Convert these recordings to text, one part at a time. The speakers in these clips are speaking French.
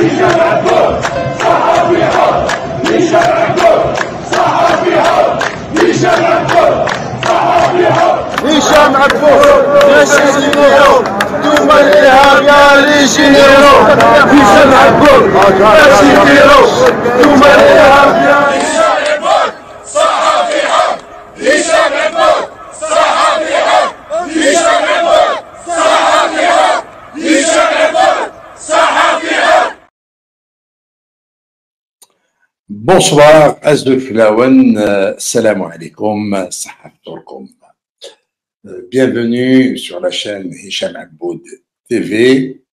لشبعكم صحفي حر لشبعكم صحفي حر لشبعكم صحفي حر لشبعكم لشبعكم دوما الإرهاب يا ليجينيرو لشبعكم لشبعكم دوما الإرهاب يا Bonsoir, euh, salam alaikum, sahabaturkum. Euh, Bienvenue sur la chaîne Hicham Aboud TV.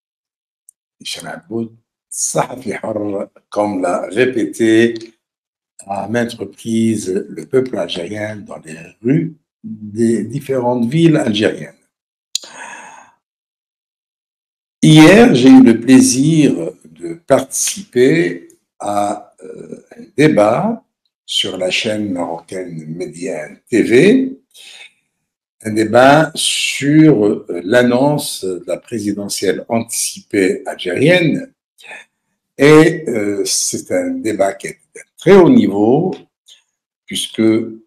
Hicham Aboud, Sahafi Har, comme l'a répété à maintes reprises le peuple algérien dans les rues des différentes villes algériennes. Hier, j'ai eu le plaisir de participer à euh, un débat sur la chaîne marocaine Médiane TV, un débat sur euh, l'annonce de la présidentielle anticipée algérienne. Et euh, c'est un débat qui est de très haut niveau, puisque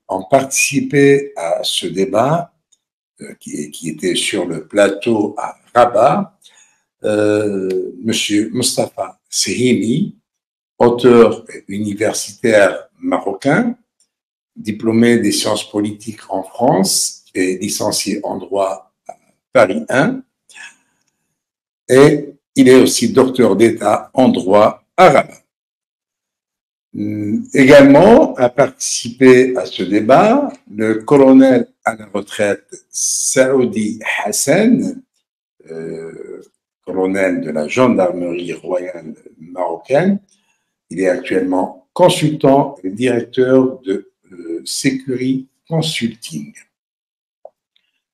en participé à ce débat, qui, était sur le plateau à Rabat, Monsieur Mustafa Sehimi, auteur universitaire marocain, diplômé des sciences politiques en France et licencié en droit à Paris 1. Et il est aussi docteur d'État en droit arabe. Hum, Également a participé à ce débat le colonel à la retraite Saoudi Hassan, euh, colonel de la gendarmerie royale marocaine, il est actuellement consultant et directeur de euh, Security Consulting.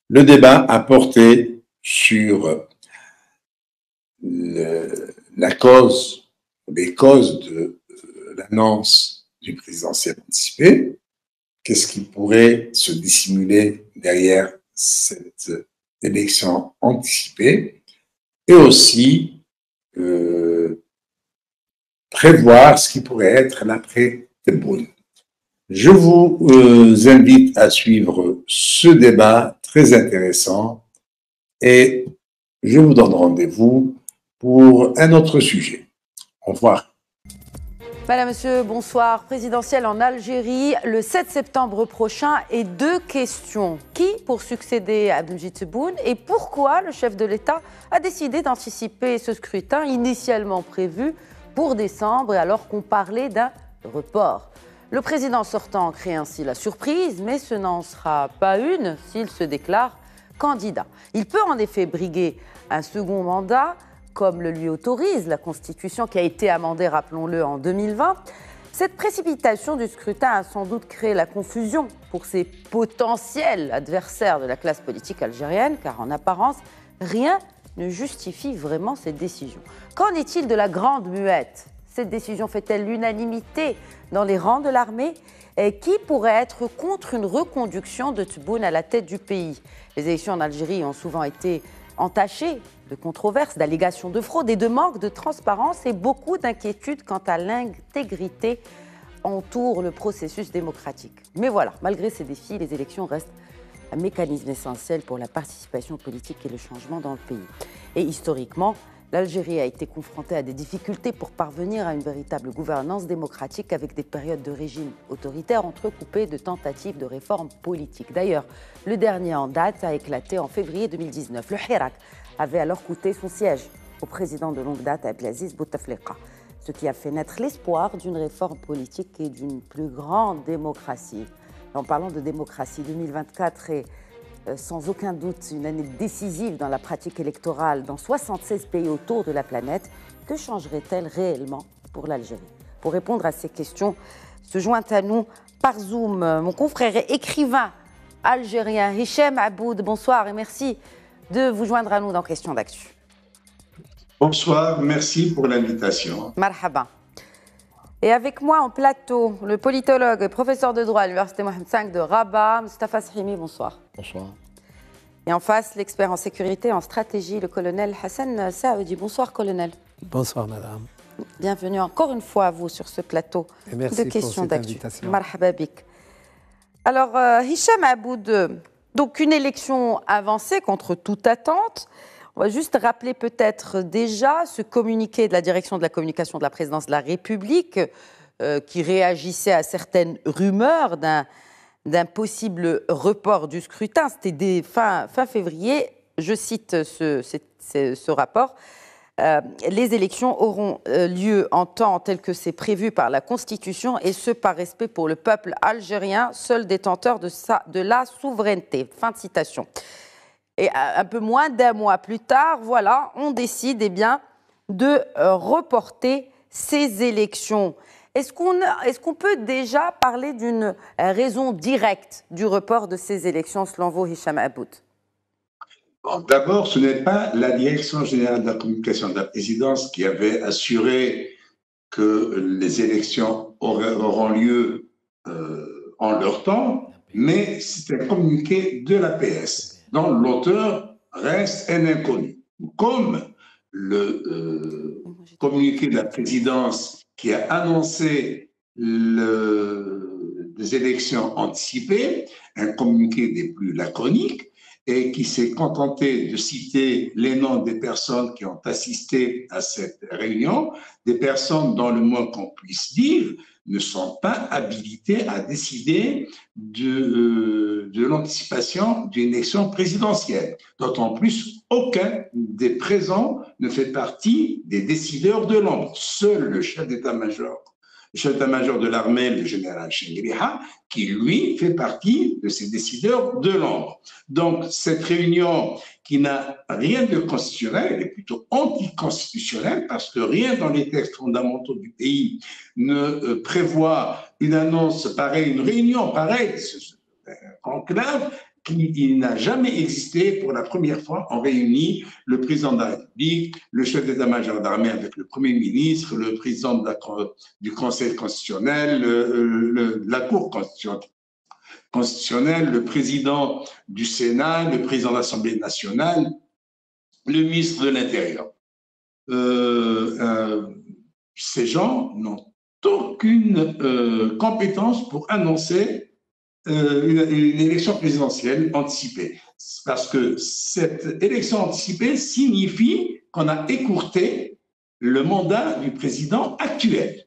Le débat a porté sur le- la cause, les causes de euh, l'annonce du présidentiel anticipé. Qu'est-ce qui pourrait se dissimuler derrière cette élection anticipée? Et aussi euh, prévoir ce qui pourrait être l'après Tebboune. Je vous euh, invite à suivre ce débat très intéressant et je vous donne rendez-vous pour un autre sujet. Au revoir. Madame, Monsieur, bonsoir. Présidentielle en Algérie le 7 septembre prochain et deux questions. Qui pour succéder à Abdelmajid et pourquoi le chef de l'État a décidé d'anticiper ce scrutin initialement prévu pour décembre alors qu'on parlait d'un report Le président sortant crée ainsi la surprise, mais ce n'en sera pas une s'il se déclare candidat. Il peut en effet briguer un second mandat comme le lui autorise la Constitution qui a été amendée, rappelons-le, en 2020. Cette précipitation du scrutin a sans doute créé la confusion pour ses potentiels adversaires de la classe politique algérienne, car en apparence, rien ne justifie vraiment cette décision. Qu'en est-il de la grande muette? Cette décision fait-elle l'unanimité dans les rangs de l'armée? Qui pourrait être contre une reconduction de Tebboune à la tête du pays? Les élections en Algérie ont souvent été entachées de controverses, d'allégations de fraude et de manque de transparence et beaucoup d'inquiétudes quant à l'intégrité entoure le processus démocratique. Mais voilà, malgré ces défis, les élections restent un mécanisme essentiel pour la participation politique et le changement dans le pays. Et historiquement, l'Algérie a été confrontée à des difficultés pour parvenir à une véritable gouvernance démocratique avec des périodes de régime autoritaire entrecoupées de tentatives de réformes politiques. D'ailleurs, le dernier en date a éclaté en février 2019. Le Hirak avait alors coûté son siège au président de longue date, Abdelaziz Bouteflika, ce qui a fait naître l'espoir d'une réforme politique et d'une plus grande démocratie. En parlant de démocratie, 2024 est euh, sans aucun doute une année décisive dans la pratique électorale dans 76 pays autour de la planète. Que changerait-elle réellement pour l'Algérie? Pour répondre à ces questions, se joint à nous par Zoom euh, mon confrère et écrivain algérien Hichem Aboud. Bonsoir et merci de vous joindre à nous dans Questions d'actu. Bonsoir, merci pour l'invitation. Marhaba. Et avec moi en plateau, le politologue et professeur de droit à l'Université Mohamed V de Rabat, Mustafa Sahimi, bonsoir. Bonsoir. Et en face, l'expert en sécurité et en stratégie, le colonel Hassan Saoudi. Bonsoir, colonel. Bonsoir, madame. Bienvenue encore une fois à vous sur ce plateau Et merci de questions d'actu. Alors, euh, Hicham Aboud, donc une élection avancée contre toute attente. On va juste rappeler peut-être déjà ce communiqué de la direction de la communication de la présidence de la République euh, qui réagissait à certaines rumeurs d'un possible report du scrutin. C'était fin, fin février. Je cite ce, rapport. Euh, les élections auront euh, lieu en temps tel que c'est prévu par la Constitution et ce par respect pour le peuple algérien, seul détenteur de, de la souveraineté. Fin de citation. Et un peu moins d'un mois plus tard, voilà, on décide eh bien, de euh, reporter ces élections. Est-ce qu'on peut déjà parler d'une euh, raison directe du report de ces élections, selon vous, Hicham Aboud? D'abord, ce n'est pas la direction générale de la communication de la présidence qui avait assuré que les élections auront lieu euh, en leur temps, mais c'est un communiqué de l'APS dont l'auteur reste un inconnu. Comme le euh, communiqué de la présidence qui a annoncé le- les élections anticipées, un communiqué des plus laconiques, et qui s'est contenté de citer les noms des personnes qui ont assisté à cette réunion, des personnes dont le moins qu'on puisse dire ne sont pas habilitées à décider de, euh, de l'anticipation d'une élection présidentielle. D'autant plus, aucun des présents ne fait partie des décideurs de l'ombre. Seul le chef d'état-major, le chef d'état-major de l'armée, le général Chengriha, qui lui fait partie de ces décideurs de l'ombre. Donc, cette réunion qui n'a rien de constitutionnel, elle est plutôt anticonstitutionnelle parce que rien dans les textes fondamentaux du pays ne euh, prévoit une annonce pareille, une réunion pareille, conclave qui il n'a jamais existé. Pour la première fois, on réunit le président de la République, le chef d'état-major d'armée avec le premier ministre, le président du Conseil constitutionnel, la Cour constitutionnelle constitutionnelle, le président du Sénat, le président de l'Assemblée nationale, le ministre de l'Intérieur. Euh, euh, ces gens n'ont aucune euh, compétence pour annoncer euh, une, élection présidentielle anticipée. Parce que cette élection anticipée signifie qu'on a écourté le mandat du président actuel.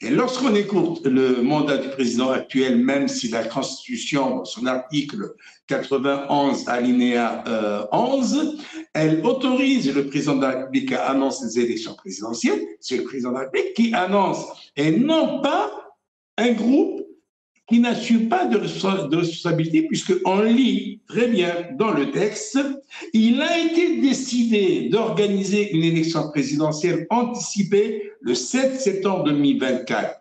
Et lorsqu'on écoute le mandat du président actuel, même si la Constitution, son article 91, alinéa euh, 11, elle autorise le président de la République à annoncer les élections présidentielles, c'est le président de la République qui annonce, et non pas un groupe qui n'assume pas de, responsa- de responsabilité, puisqu'on lit très bien dans le texte, il a été décidé d'organiser une élection présidentielle anticipée le 7 septembre 2024.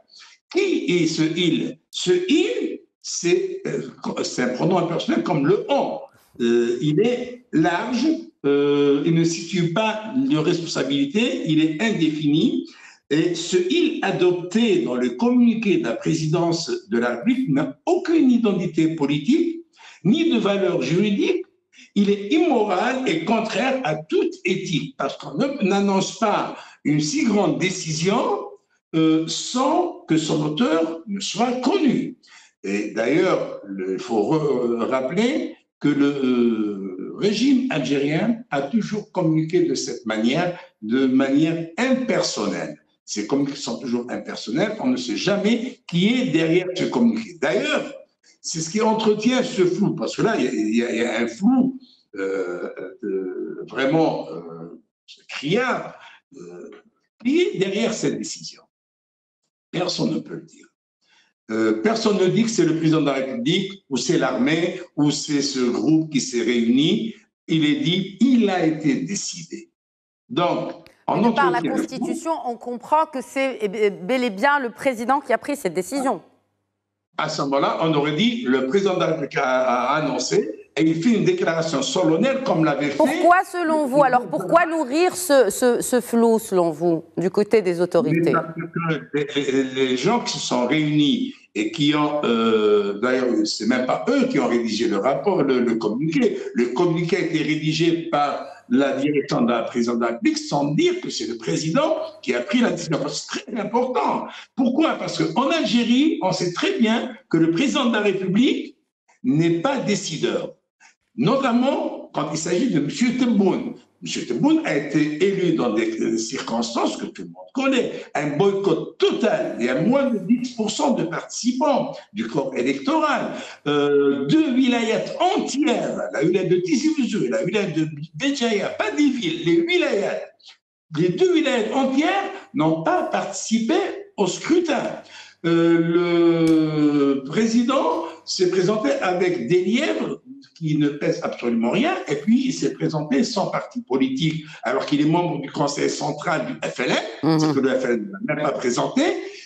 Qui est ce il? Ce il, c'est euh, un pronom impersonnel comme le on. Euh, il est large, euh, il ne situe pas de responsabilité, il est indéfini. Et ce il adopté dans le communiqué de la présidence de la République n'a aucune identité politique ni de valeur juridique. Il est immoral et contraire à toute éthique parce qu'on n'annonce pas une si grande décision euh, sans que son auteur ne soit connu. Et d'ailleurs, le- il faut rappeler que le euh, régime algérien a toujours communiqué de cette manière, de manière impersonnelle. Ces communiqués sont toujours impersonnels, on ne sait jamais qui est derrière ce communiqué. D'ailleurs, c'est ce qui entretient ce flou, parce que là, il y a- un flou euh, vraiment euh, criard. euh, qui est derrière cette décision Personne ne peut le dire. Euh, personne ne dit que c'est le président de la République, ou c'est l'armée, ou c'est ce groupe qui s'est réuni. Il est dit, il a été décidé. Donc, en Mais Par la. Constitution, on comprend que c'est eh bel et bien le président qui a pris cette décision. à ce moment-là, on aurait dit le président de la République a, a annoncé et il fait une déclaration solennelle comme l'avait fait. Pourquoi, selon vous? Alors, pourquoi nourrir ce, ce- ce flou, selon vous, du côté des autorités? parce que les, les- les gens qui se sont réunis et qui ont, euh, d'ailleurs, c'est même pas eux qui ont rédigé le rapport, le, le communiqué. Le communiqué a été rédigé par la direction de la présidence de la République sans dire que c'est le président qui a pris la décision. C'est très important. Pourquoi? Parce qu'en Algérie, on sait très bien que le président de la République n'est pas décideur, notamment quand il s'agit de M. Tebboune. M. Tebboune a été élu dans des circonstances que tout le monde connaît. Un boycott total. Il y a moins de 10% de participants du corps électoral. Euh, deux wilayats entières, la wilaya de Tizi la wilaya de Béjaïa, pas des villes, les wilayats, les deux wilayats entières n'ont pas participé au scrutin. Euh, le président s'est présenté avec des lièvres qui ne pèse absolument rien, et puis il s'est présenté sans parti politique, alors qu'il est membre du conseil central du FLN, mhm. ce que le FLN n'a même pas présenté.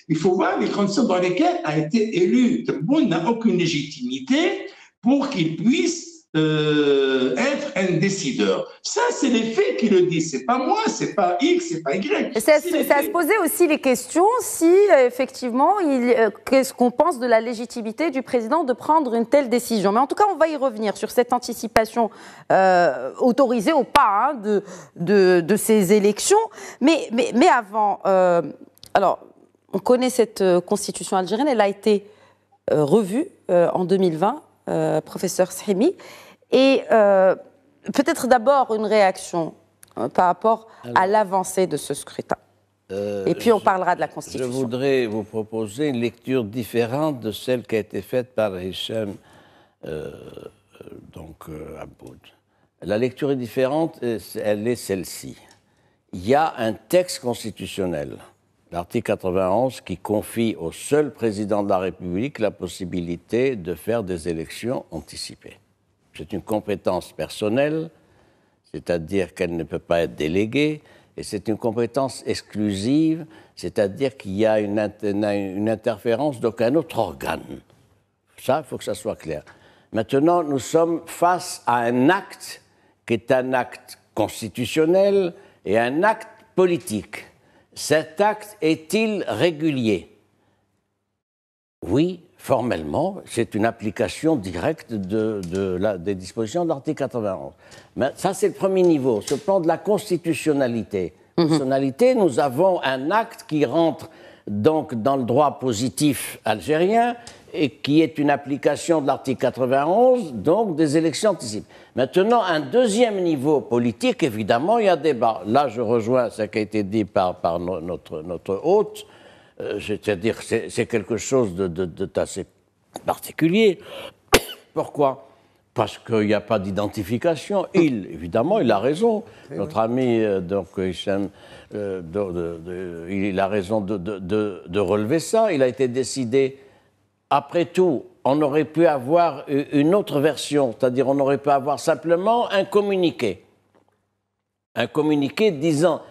Il faut voir les conditions dans lesquelles a été élu. Tebboune n'a aucune légitimité pour qu'il puisse euh, être un décideur. Ça, c'est les faits qui le disent. C'est pas moi, c'est pas X, c'est pas Y. Ça, ça se posait aussi les questions si euh, effectivement, euh, qu'est-ce qu'on pense de la légitimité du président de prendre une telle décision. Mais en tout cas, on va y revenir sur cette anticipation autorisée ou pas hein, de, de, de, ces élections. Mais, mais, mais avant, alors, on connaît cette constitution algérienne. Elle a été revue en 2020 euh, professeur Srimi. Et euh, peut-être d'abord une réaction euh, par rapport à l'avancée de ce scrutin. et puis on parlera de la Constitution. Je voudrais vous proposer une lecture différente de celle qui a été faite par Hicham donc, Aboud. La lecture est différente, elle est celle-ci. Il y a un texte constitutionnel l'article 91 qui confie au seul président de la République la possibilité de faire des élections anticipées. C'est une compétence personnelle, c'est-à-dire qu'elle ne peut pas être déléguée, et c'est une compétence exclusive, c'est-à-dire qu'il y a une, une interférence d'aucun autre organe. Ça, il faut que ça soit clair. Maintenant, nous sommes face à un acte qui est un acte constitutionnel et un acte politique. Cet acte est-il régulier? Oui, formellement, c'est une application directe de, la, des dispositions de l'article 91. Mais ça, c'est le premier niveau, ce plan de la constitutionnalité. Mhm. Constitutionnalité, nous avons un acte qui rentre donc dans le droit positif algérien et qui est une application de l'article 91, donc des élections anticipées. Maintenant, un deuxième niveau politique, évidemment, il y a débat. Là, je rejoins ce qui a été dit par, par notre, notre hôte, euh, c'est-à-dire c'est quelque chose d'assez de, particulier. Pourquoi? Parce qu'il n'y a pas d'identification. Il, évidemment, il a raison. Eh notre ami, euh, donc, Hichem, euh, il a raison de, relever ça. Il a été décidé après tout, on aurait pu avoir une autre version, c'est-à-dire on aurait pu avoir simplement un communiqué. Un communiqué disant,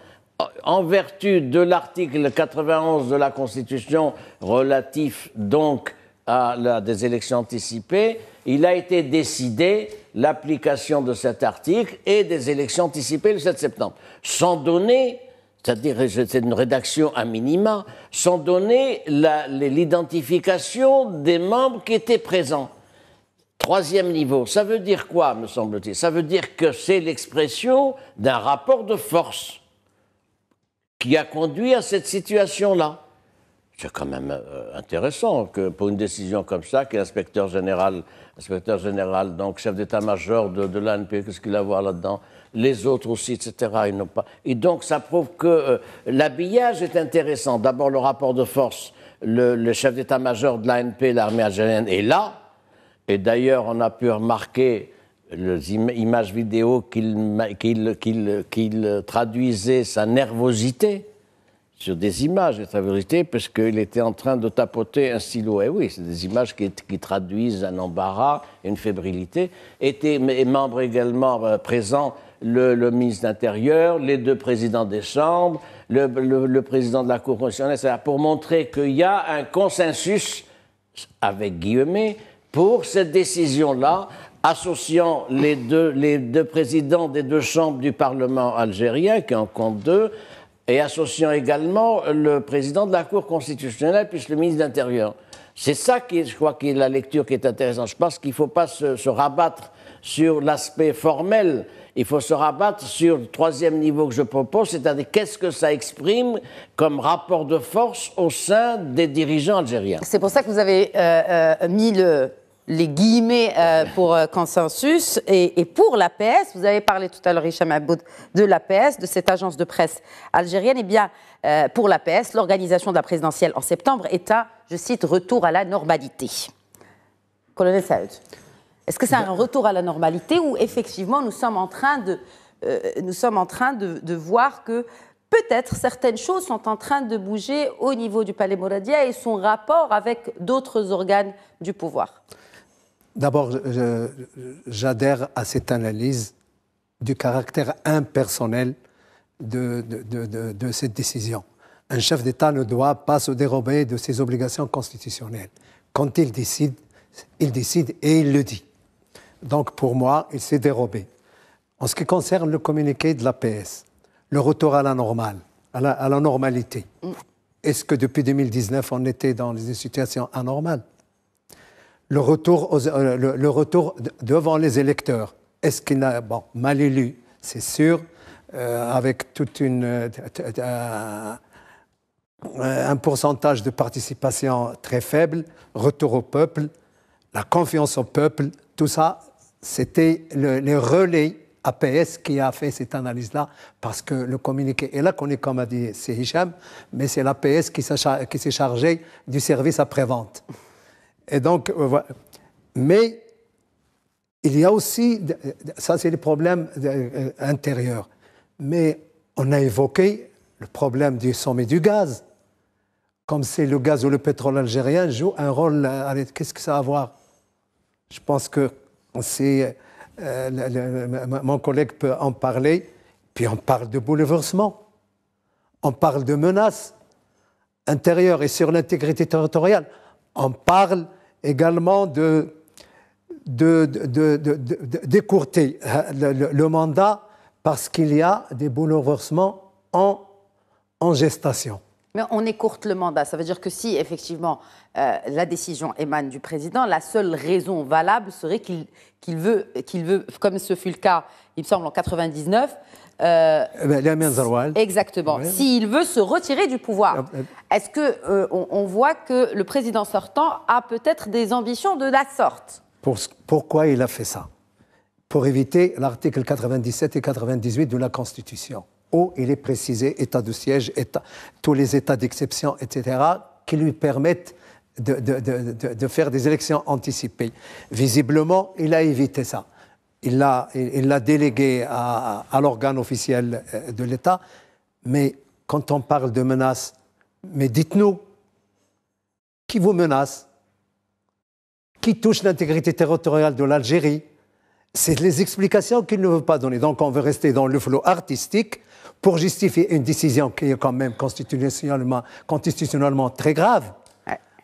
en vertu de l'article 91 de la Constitution relatif donc à des élections anticipées, il a été décidé l'application de cet article et des élections anticipées le 7 septembre, sans donner c'est-à-dire c'est une rédaction à minima, sans donner l'identification des membres qui étaient présents. Troisième niveau, ça veut dire quoi, me semble-t-il? Ça veut dire que c'est l'expression d'un rapport de force qui a conduit à cette situation-là. C'est quand même euh, intéressant que pour une décision comme ça, que l'inspecteur général, inspecteur général, donc chef d'état-major de, de l'ANP, qu'est-ce qu'il a à voir là-dedans? Les autres aussi, etc. Ils n'ont pas. Et donc, ça prouve que euh, l'habillage est intéressant. D'abord, le rapport de force. Le, chef d'état-major de l'ANP, l'armée algérienne, est là. Et d'ailleurs, on a pu remarquer les images vidéo qu'il traduisait sa nervosité sur des images, sa nervosité, parce qu'il était en train de tapoter un stylo. Et oui, c'est des images qui, traduisent un embarras, une fébrilité. Était membre également euh, présent le, ministre de l'Intérieur, les deux présidents des chambres, le, président de la Cour constitutionnelle, pour montrer qu'il y a un consensus, avec guillemets, pour cette décision-là, associant les deux, présidents des deux chambres du Parlement algérien, qui en compte deux, et associant également le président de la Cour constitutionnelle, puis le ministre de l'Intérieur. C'est ça qui, je crois, qui est la lecture qui est intéressante. Je pense qu'il ne faut pas se, rabattre sur l'aspect formel. Il faut se rabattre sur le troisième niveau que je propose, c'est-à-dire qu'est-ce que ça exprime comme rapport de force au sein des dirigeants algériens. C'est pour ça que vous avez euh, euh, mis le, les guillemets euh, pour euh, consensus et, et, pour l'APS. Vous avez parlé tout à l'heure, Hicham Aboud, de l'APS, de cette agence de presse algérienne. Eh bien, euh, pour l'APS, l'organisation de la présidentielle en septembre est un, je cite, retour à la normalité. Colonel Saoud, est-ce que c'est un retour à la normalité ou effectivement nous sommes en train de, euh, nous sommes en train de, de voir que peut-être certaines choses sont en train de bouger au niveau du palais Mouradia et son rapport avec d'autres organes du pouvoir? D'abord, j'adhère à cette analyse du caractère impersonnel de, de, de, de, cette décision. Un chef d'État ne doit pas se dérober de ses obligations constitutionnelles. Quand il décide, il décide et il le dit. Donc pour moi, il s'est dérobé. En ce qui concerne le communiqué de l'APS, le retour à la normale, à la, normalité, est-ce que depuis 2019, on était dans une situation anormale? Le retour, euh, devant les électeurs. Est-ce qu'il a, bon, mal élu, c'est sûr, euh, avec toute une, euh, un pourcentage de participation très faible, retour au peuple, la confiance au peuple, tout ça, c'était le, relais APS qui a fait cette analyse-là, parce que le communiqué est là, qu'on est, comme a dit c'est mais c'est l'APS qui s'est chargé du service après-vente. Et donc, euh, mais il y a aussi, ça c'est les problèmes euh, intérieurs, mais on a évoqué le problème du sommet du gaz. Comme c'est le gaz ou le pétrole algérien joue un rôle, qu'est-ce que ça a à voir? Je pense que euh, mon collègue peut en parler, puis on parle de bouleversement, on parle de menaces intérieures et sur l'intégrité territoriale, on parle également d'écourter le, mandat parce qu'il y a des bouleversements en, en gestation. Mais on écourte le mandat. Ça veut dire que si, effectivement, euh, la décision émane du président, la seule raison valable serait qu'il, veut, qu'il veut, comme ce fut le cas, il me semble, en 99, euh, ben, exactement. Oui. S'il veut se retirer du pouvoir, est-ce que euh, on, on, voit que le président sortant a peut-être des ambitions de la sorte? Pour, Pourquoi il a fait ça? Pour éviter l'article 97 et 98 de la Constitution, où il est précisé état de siège, tous les états d'exception, etc., qui lui permettent de, faire des élections anticipées. Visiblement, il a évité ça il l'a il l'a délégué à, à l'organe officiel euh, de l'État. Mais quand on parle de menaces, mais dites-nous, qui vous menace? Qui touche l'intégrité territoriale de l'Algérie? C'est les explications qu'il ne veut pas donner. Donc on veut rester dans le flot artistique pour justifier une décision qui est quand même constitutionnellement, constitutionnellement très grave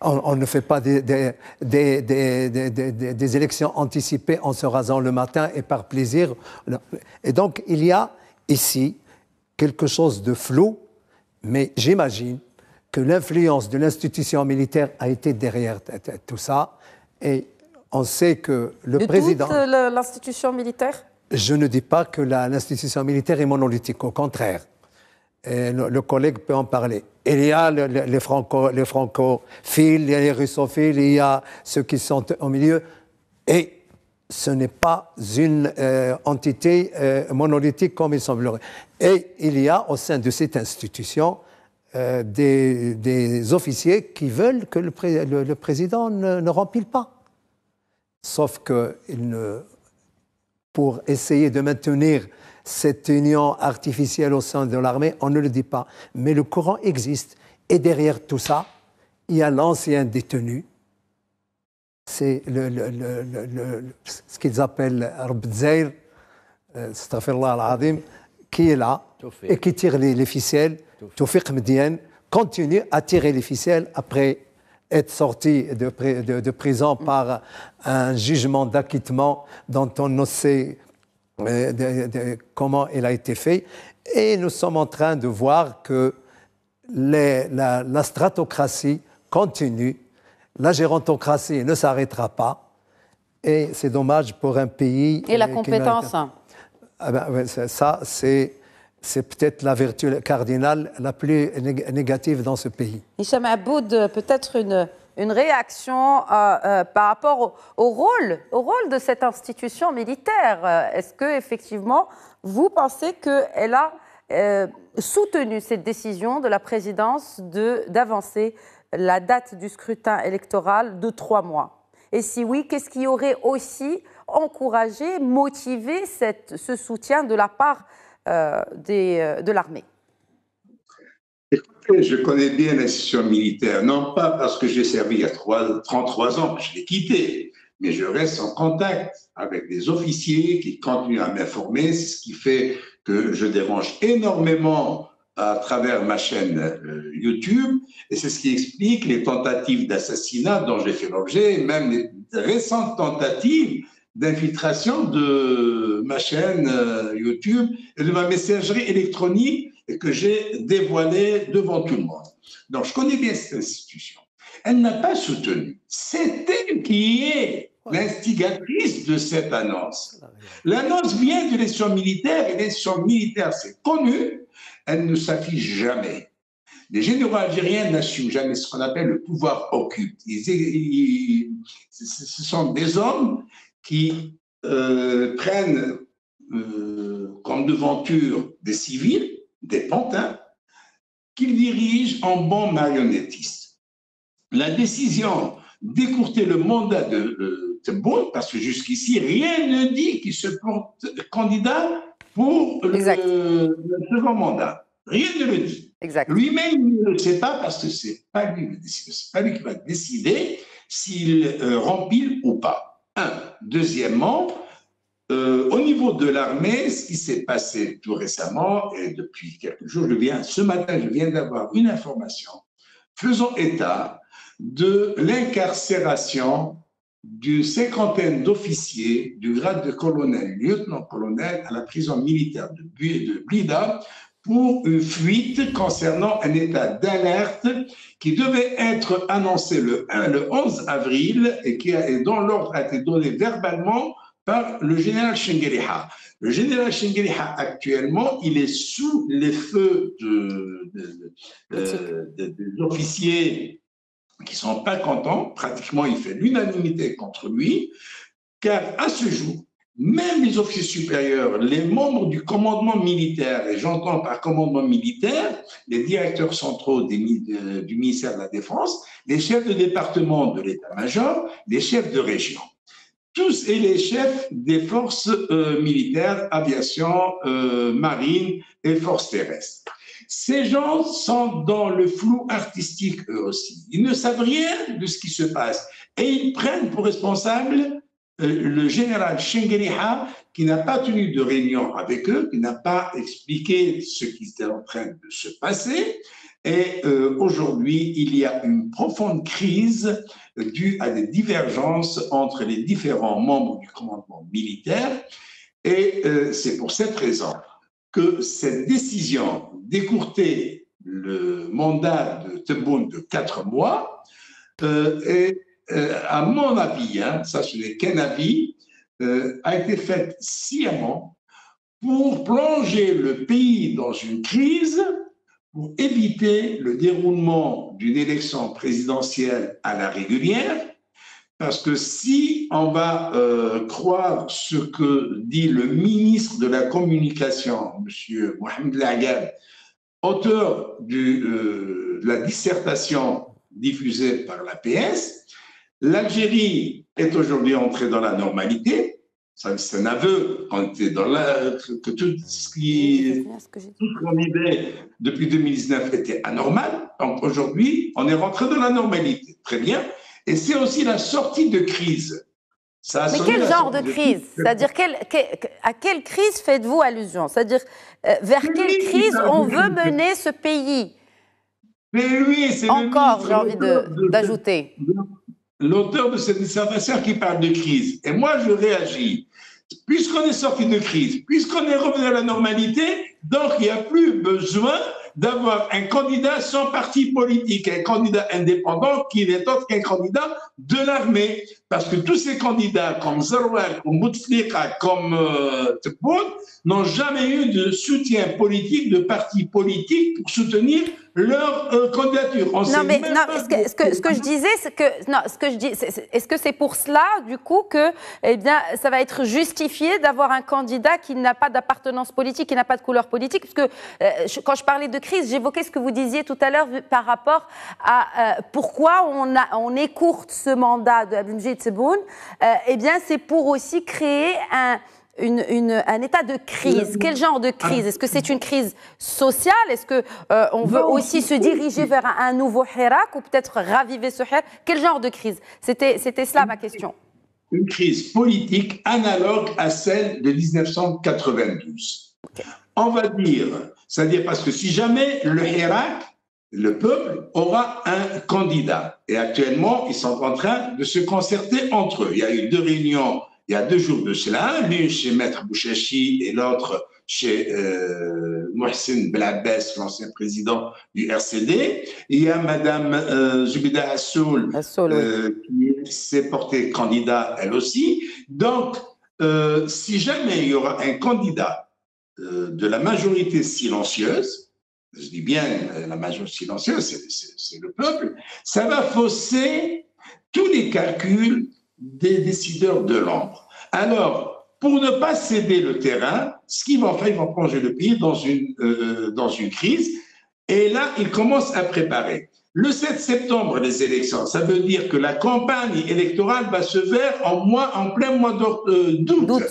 on, on, ne fait pas des, des, des, des, élections anticipées en se rasant le matin et par plaisir. Et donc, il y a ici quelque chose de flou, mais j'imagine que l'influence de l'institution militaire a été derrière tout ça. Et on sait que le de président. l'institution militaire Je ne dis pas que l'institution militaire est monolithique, au contraire. Le, collègue peut en parler il y a le, le, les, franco, les francophiles, il y a les russophiles, il y a ceux qui sont au milieu. Et ce n'est pas une euh, entité euh, monolithique comme il semblerait. Et il y a au sein de cette institution euh, des, officiers qui veulent que le, pré le, le président ne, ne rempile pas. Sauf que il ne, pour essayer de maintenir cette union artificielle au sein de l'armée, on ne le dit pas. Mais le courant existe. Et derrière tout ça, il y a l'ancien détenu. C'est le, le, le, ce qu'ils appellent Arbdzeir, euh, qui est là et qui tire les, les ficelles. Taufiq Medienne continue à tirer les ficelles après être sorti de, de, de prison par un jugement d'acquittement dont on ne sait de, comment il a été fait. Et nous sommes en train de voir que les, la, la, stratocratie continue, la gérontocratie ne s'arrêtera pas. Et c'est dommage pour un pays. Et la euh, compétence Ah ben, ça, c'est, c'est peut-être la vertu cardinale la plus nég- négative dans ce pays. Hicham Aboud, peut-être une, une réaction euh, euh, par rapport au, rôle, au rôle de cette institution militaire. Est-ce que effectivement vous pensez qu'elle a euh, soutenu cette décision de la présidence de d'avancer la date du scrutin électoral de trois mois? Et si oui, qu'est-ce qui aurait aussi encouragé, motivé ce soutien de la part des, euh, de l'armée. Écoutez, je connais bien l'institution militaire, non pas parce que j'ai servi il y a trois- 33 ans, je l'ai quitté, mais je reste en contact avec des officiers qui continuent à m'informer, ce qui fait que je dérange énormément à travers ma chaîne euh, YouTube, et c'est ce qui explique les tentatives d'assassinat dont j'ai fait l'objet, et même les récentes tentatives d'infiltration de ma chaîne euh, YouTube et de ma messagerie électronique que j'ai dévoilée devant tout le monde. Donc, je connais bien cette institution. Elle n'a pas soutenu. C'est elle qui est l'instigatrice de cette annonce. L'annonce vient de l'institution militaire et l'institution militaire, c'est connu, elle ne s'affiche jamais. Les généraux algériens n'assument jamais ce qu'on appelle le pouvoir occulte. Ils- ce sont des hommes qui euh, prennent euh, comme devanture des civils, des pantins, qu'ils dirigent en bons marionnettistes. La décision d'écourter le mandat de Tebboune, parce que jusqu'ici, rien ne dit qu'il se porte candidat pour le, second mandat. Rien ne le dit. Lui-même, ne le sait pas parce que pas lui décide. C'est pas lui qui va décider s'il euh, remplit ou pas. Deuxièmement, euh, au niveau de l'armée, ce qui s'est passé tout récemment et depuis quelques jours, ce matin, je viens d'avoir une information. Faisant état de l'incarcération d'une cinquantaine d'officiers du grade de colonel, lieutenant-colonel à la prison militaire de Blida pour une fuite concernant un état d'alerte qui devait être annoncé le, 1 le 11 avril et, qui a, et dont l'ordre a été donné verbalement par le général Shengeriha. Le général Shengeriha, actuellement, il est sous les feux de, de- de- des officiers qui sont pas contents. Pratiquement, il fait l'unanimité contre lui, car à ce jour, même les officiers supérieurs, les membres du commandement militaire, et j'entends par commandement militaire les directeurs centraux du ministère de la Défense, les chefs de département de l'état-major, les chefs de région. Tous et les chefs des forces euh, militaires, aviation, euh, marine et forces terrestres. Ces gens sont dans le flou artistique eux aussi. Ils ne savent rien de ce qui se passe et ils prennent pour responsable euh, le général Shengeriha qui n'a pas tenu de réunion avec eux, qui n'a pas expliqué ce qui était en train de se passer. Et euh, aujourd'hui, il y a une profonde crise euh, due à des divergences entre les différents membres du commandement militaire. Et euh, c'est pour cette raison que cette décision d'écourter le mandat de Tebboune de quatre mois euh, est, euh, à mon avis, hein, ça ce n'est qu'un avis, euh, a été faite sciemment pour plonger le pays dans une crise, pour éviter le déroulement d'une élection présidentielle à la régulière, parce que si on va euh, croire ce que dit le ministre de la Communication, M. Mohamed Lagad, auteur de la dissertation diffusée par l'APS, l'Algérie est aujourd'hui entrée dans la normalité. C'est un aveu qu'on était dans la, que tout ce qui tout ce qu'on vivait depuis 2019 était anormal. Donc aujourd'hui, on est rentré dans la normalité. Très bien. Et c'est aussi la sortie de crise. Ça a Mais quel genre de crise C'est-à-dire à quelle crise faites-vous allusion C'est-à-dire euh, vers quelle lui crise on veut mener ce pays Mais lui, c'est Encore, j'ai envie de- d'ajouter. L'auteur de cette dissertation qui parle de crise. Et moi, je réagis. Puisqu'on est sorti de crise, puisqu'on est revenu à la normalité, donc il n'y a plus besoin d'avoir un candidat sans parti politique, un candidat indépendant qui n'est autre qu'un candidat de l'armée. Parce que tous ces candidats, comme Zarwal, comme Bouteflika, comme euh, n'ont jamais eu de soutien politique, de parti politique pour soutenir leur euh, candidature. non, mais non, ce, que, ce, que, ce, que, je disais, c'est que non, ce que je dis, est-ce que c'est pour cela, du coup, que eh bien, ça va être justifié d'avoir un candidat qui n'a pas d'appartenance politique, qui n'a pas de couleur politique, parce que euh, quand je parlais de crise, j'évoquais ce que vous disiez tout à l'heure par rapport à euh, pourquoi on, a, on écourte ce mandat de Abdelmajid Tebboune. eh bien, c'est pour aussi créer un une, un état de crise. Quel genre de crise? Est-ce que c'est une crise sociale? Est-ce qu'on euh, on veut aussi se diriger vers un, nouveau Hirak ou peut-être raviver ce Hirak? Quel genre de crise? C'était cela ma question. Une crise politique analogue à celle de 1992. On va dire, c'est-à-dire parce que si jamais le Hirak, le peuple, aura un candidat, et actuellement, ils sont en train de se concerter entre eux. Il y a eu deux réunions il y a deux jours de cela, l'une chez Maître Bouchachi et l'autre chez euh, Mohsin Belabès, l'ancien président du RCD. Il y a Madame euh, Zubida Assoul, euh, qui s'est portée candidat elle aussi. Donc, euh, si jamais il y aura un candidat euh, de la majorité silencieuse, je dis bien la majorité silencieuse, c'est le peuple, ça va fausser tous les calculs des décideurs de l'ombre. Alors, pour ne pas céder le terrain, ce qu'ils vont faire, ils vont plonger le pays dans une, euh, dans une crise. Et là, ils commencent à préparer. Le 7 septembre, les élections, ça veut dire que la campagne électorale va se faire en, mois, en plein mois d'août.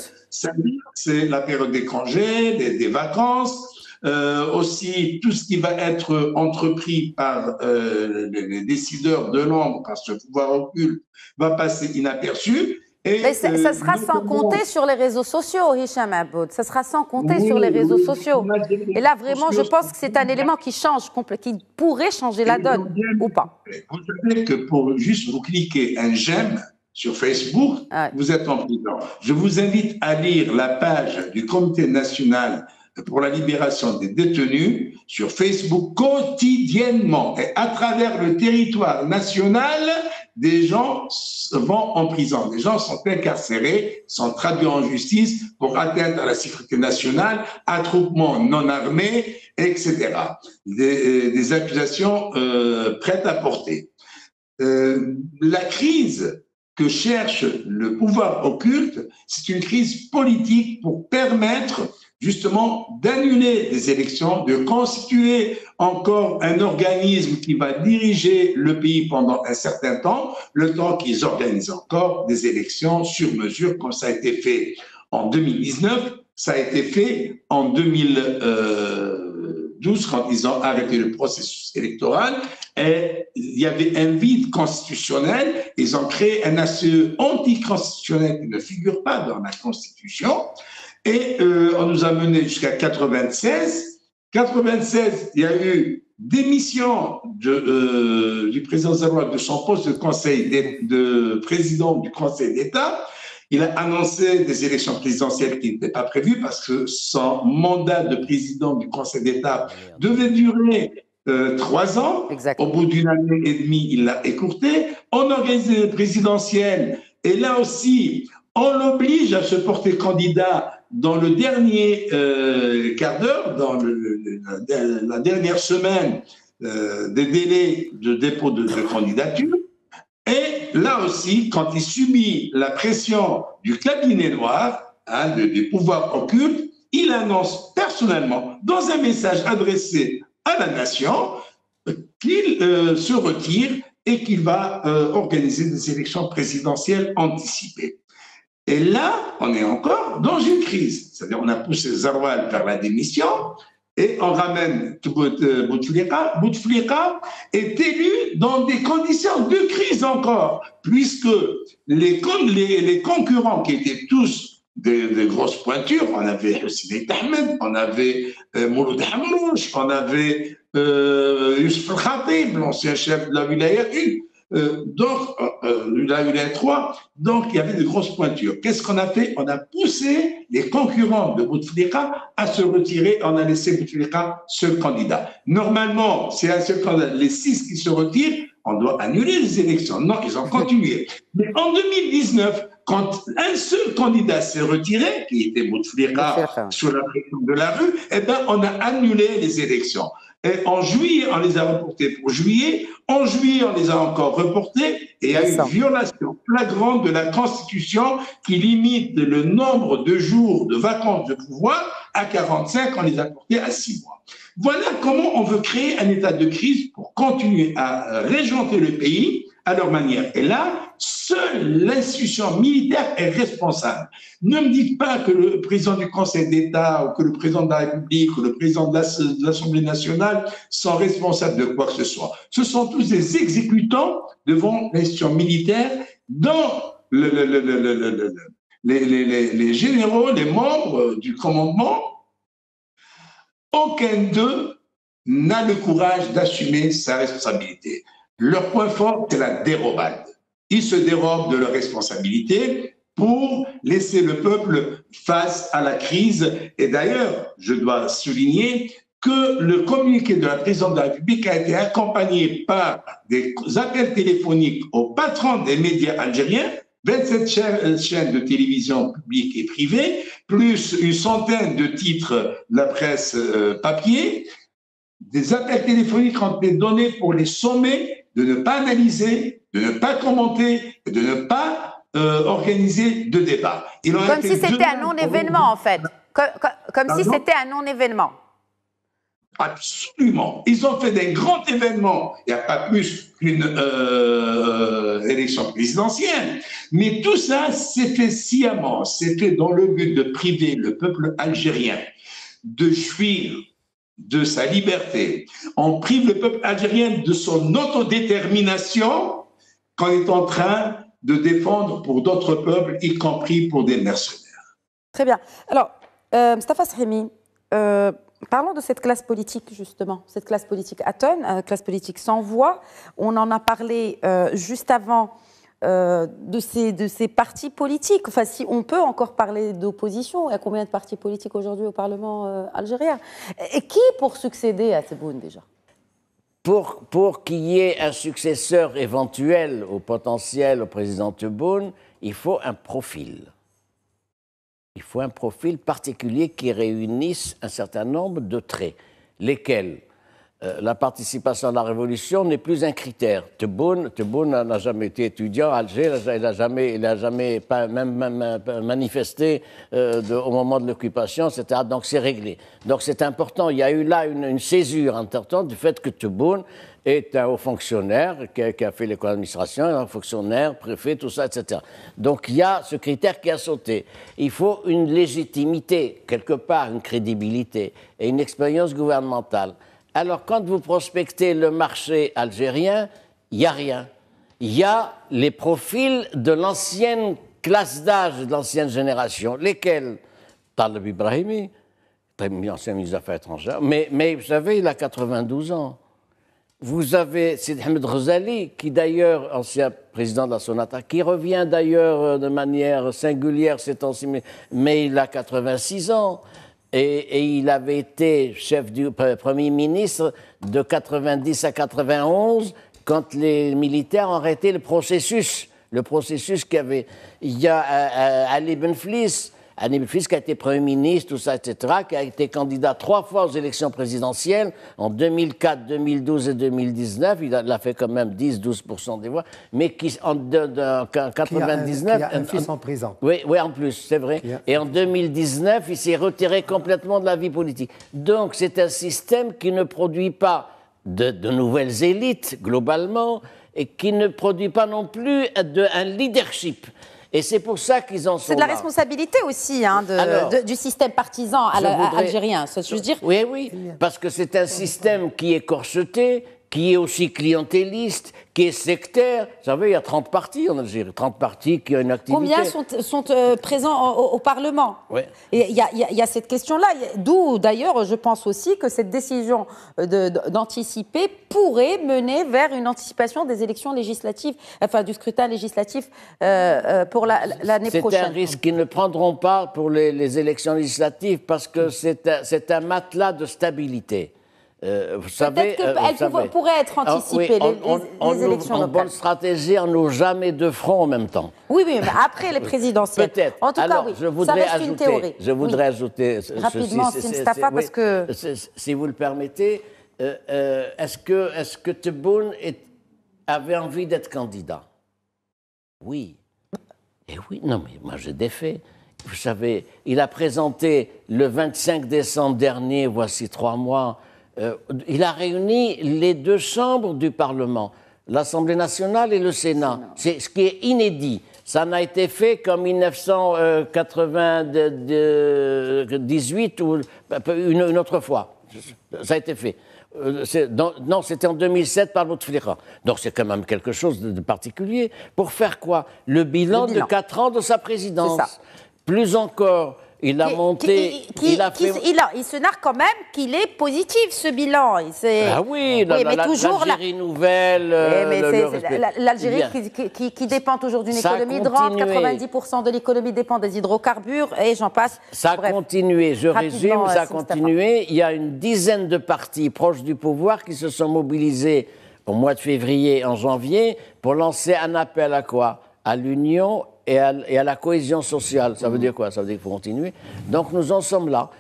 C'est la période des congés, des, vacances, euh, aussi tout ce qui va être entrepris par euh, les, décideurs de l'ombre, par ce pouvoir occulte, va passer inaperçu. Et Mais ça, sera sans compter sur les réseaux sociaux, Hicham Aboud. Ça sera sans compter sur les réseaux sociaux. Et là, vraiment, je pense que c'est un élément qui change, qui pourrait changer la donne, ou pas. Vous savez que pour juste vous cliquer un j'aime sur Facebook, vous êtes en prison. Je vous invite à lire la page du Comité national pour la libération des détenus sur Facebook quotidiennement et à travers le territoire national, des gens vont en prison, des gens sont incarcérés, sont traduits en justice pour atteinte à la sécurité nationale, attroupement non armé, etc. Des, des accusations euh, prêtes à porter. Euh, la crise que cherche le pouvoir occulte, c'est une crise politique pour permettre justement d'annuler des élections, de constituer encore un organisme qui va diriger le pays pendant un certain temps, le temps qu'ils organisent encore des élections sur mesure, comme ça a été fait en 2019, ça a été fait en 2012 quand ils ont arrêté le processus électoral et il y avait un vide constitutionnel. Ils ont créé un ACE anticonstitutionnel qui ne figure pas dans la Constitution. Et euh, on nous a mené jusqu'à 96. 96, il y a eu démission de, euh, du président Zaroua de son poste de, conseil de, président du Conseil d'État. Il a annoncé des élections présidentielles qui n'étaient pas prévues parce que son mandat de président du Conseil d'État devait durer euh, trois ans. Au bout d'une année et demie, il l'a écourté. On a organisé les présidentielles et là aussi, on l'oblige à se porter candidat dans le dernier euh, quart d'heure, dans la, dernière semaine euh, des délais de dépôt de, candidature, et là aussi, quand il subit la pression du cabinet noir, hein, des pouvoirs occultes, il annonce personnellement, dans un message adressé à la nation, qu'il euh, se retire et qu'il va organiser des élections présidentielles anticipées. Et là, on est encore dans une crise. C'est-à-dire, on a poussé Zarwal vers la démission et on ramène Bouteflika. Bouteflika est élu dans des conditions de crise encore, puisque les, les, concurrents qui étaient tous des, grosses pointures, on avait Hussein Ahmed, on avait euh, Mouloud on avait euh, Youssef Khatib, l'ancien chef de la wilaya Euh, donc, euh, euh, là, il y a trois. Donc, il y avait de grosses pointures. Qu'est-ce qu'on a fait? On a poussé les concurrents de Bouteflika à se retirer. On a laissé Bouteflika seul candidat. Normalement, c'est un seul candidat. Les six qui se retirent, on doit annuler les élections. Non, ils ont continué. Mais en 2019, quand un seul candidat s'est retiré, qui était Bouteflika sur la de la rue, eh ben, on a annulé les élections. Et en juillet, on les a reportés pour juillet. En juillet, on les a encore reportés. Et il y a une violation flagrante de la Constitution qui limite le nombre de jours de vacances de pouvoir à 45. On les a portés à 6 mois. Voilà comment on veut créer un état de crise pour continuer à régenter le pays à leur manière. Et là, seule l'institution militaire est responsable. Ne me dites pas que le président du Conseil d'État ou que le président de la République ou le président de l'Assemblée nationale sont responsables de quoi que ce soit. Ce sont tous des exécutants devant l'institution militaire dans le, les, les, les généraux, les membres du commandement. Aucun d'eux n'a le courage d'assumer sa responsabilité. Leur point fort, c'est la dérobade. Ils se dérobent de leurs responsabilités pour laisser le peuple face à la crise. Et d'ailleurs, je dois souligner que le communiqué de la présidente de la République a été accompagné par des appels téléphoniques aux patrons des médias algériens 27 euh, chaînes de télévision publiques et privées, plus une centaine de titres de la presse euh, papier. Des appels téléphoniques ont été donnés pour les sommer de ne pas analyser, de ne pas commenter, de ne pas euh, organiser de débat. Comme si c'était un non-événement, en fait. Comme, si c'était un non-événement. Absolument. Ils ont fait des grands événements. Il n'y a pas plus qu'une euh, élection présidentielle. Mais tout ça, c'est fait sciemment. C'est fait dans le but de priver le peuple algérien de fuir de sa liberté. On prive le peuple algérien de son autodétermination il est en train de défendre pour d'autres peuples, y compris pour des mercenaires. Très bien. Alors, euh, Mustafa Sremi, euh, parlons de cette classe politique, justement, cette classe politique atone, euh, classe politique sans voix. On en a parlé euh, juste avant euh, de, ces, de ces partis politiques. Enfin, si on peut encore parler d'opposition, il y a combien de partis politiques aujourd'hui au Parlement euh, algérien? Et qui pour succéder à Tebboune déjà? Pour, pour qu'il y ait un successeur éventuel au potentiel au président Tebboune, il faut un profil. Il faut un profil particulier qui réunisse un certain nombre de traits, lesquels euh, la participation à la révolution n'est plus un critère. Tebboune, n'a jamais été étudiant à Alger, il n'a jamais, il a jamais même, manifesté euh, au moment de l'occupation, etc. Donc c'est réglé. Donc c'est important. Il y a eu là une, césure importante du fait que Tebboune est un haut fonctionnaire qui a, fait l'école d'administration, un fonctionnaire, préfet, tout ça, etc. Donc il y a ce critère qui a sauté. Il faut une légitimité, quelque part, une crédibilité et une expérience gouvernementale. Alors, quand vous prospectez le marché algérien, il n'y a rien. Il y a les profils de l'ancienne classe d'âge, de l'ancienne génération, lesquels? Talib Ibrahimi, ancien ministre des Affaires étrangères, mais, vous savez, il a 92 ans. Vous avez Sid Ahmed Ghazali, qui d'ailleurs, ancien président de la Sonata, qui revient d'ailleurs euh, de manière singulière ces temps-ci, mais il a 86 ans et, il avait été chef du Premier ministre de 90 à 91 quand les militaires ont arrêté le processus. Le processus qu'il y avait. Il y a euh, euh, Ali Benflis, Hannibal Fils, qui a été Premier ministre, tout ça, etc., qui a été candidat trois fois aux élections présidentielles, en 2004, 2012 et 2019. Il a, fait quand même 10-12% des voix, mais qui, en, 1999... Qui a, un, fils en prison. Oui, oui en plus, c'est vrai. Et en 2019, il s'est retiré complètement de la vie politique. Donc, c'est un système qui ne produit pas de, de nouvelles élites, globalement, et qui ne produit pas non plus de, un leadership. Et c'est pour ça qu'ils en sont C'est de la responsabilité aussi hein, du système partisan algérien, ça je veux dire. Oui, oui, parce que c'est un système qui est corseté, qui est aussi clientéliste, qui est sectaire. Vous savez, il y a 30 partis en Algérie, 30 partis qui ont une activité. Combien sont, sont euh, présents au, au Parlement? Ouais. Et il y, a- y y cette question-là, d'où d'ailleurs je pense aussi que cette décision euh, d'anticiper pourrait mener vers une anticipation des élections législatives, enfin du scrutin législatif euh, euh, pour la- l'année C'est prochaine. un risque qu'ils ne prendront pas pour les, les élections législatives parce que c'est un, c'est un matelas de stabilité. Euh, vous savez, euh, qu'elles savez. pourraient être Ah, anticipées, oui, les, on- les- on- les on ouvre- élections En locales. bonne stratégie, on n'ouvre jamais deux fronts en même temps. Oui, oui, mais après les présidentielles. Peut-être. En tout Alors, cas, oui. je voudrais ça reste ajouter, une théorie. Je voudrais Oui. ajouter Rapidement, ceci. C'est- parce que- Si vous le permettez, euh, euh, est-ce que, est que Tebboune avait envie d'être candidat? Oui. Et oui, non, mais moi j'ai des faits. Vous savez, il a présenté le 25 décembre dernier, voici trois mois, euh, il a réuni les deux chambres du Parlement, l'Assemblée nationale et le Sénat. C'est ce qui est inédit. Ça n'a été fait qu'en 1998 ou une, une autre fois. Ça a été fait. Euh, non, c'était en 2007 par Bouteflika. Donc c'est quand même quelque chose de, de particulier. Pour faire quoi? Le bilan, Le bilan. de 4 ans de sa présidence. Plus encore, il a Qui- monté. qui- qui- il a qui- fait. il a- il se narre quand même qu'il est positif, ce bilan. Ah oui, la- Oui, la- mais la- toujours la- l'Algérie nouvelle. Eh, euh, la- l'Algérie qui, dépend toujours d'une Ça a économie de rente, continué. 90% de l'économie dépend des hydrocarbures, et j'en passe. Ça a continué, je résume, ça a euh, Sim Mustafa. continué. Il y a une dizaine de partis proches du pouvoir qui se sont mobilisés au mois de février, en janvier, pour lancer un appel à quoi? À l'union et à, et à la cohésion sociale. Ça veut dire quoi? Ça veut dire qu'il faut continuer. Donc nous en sommes là.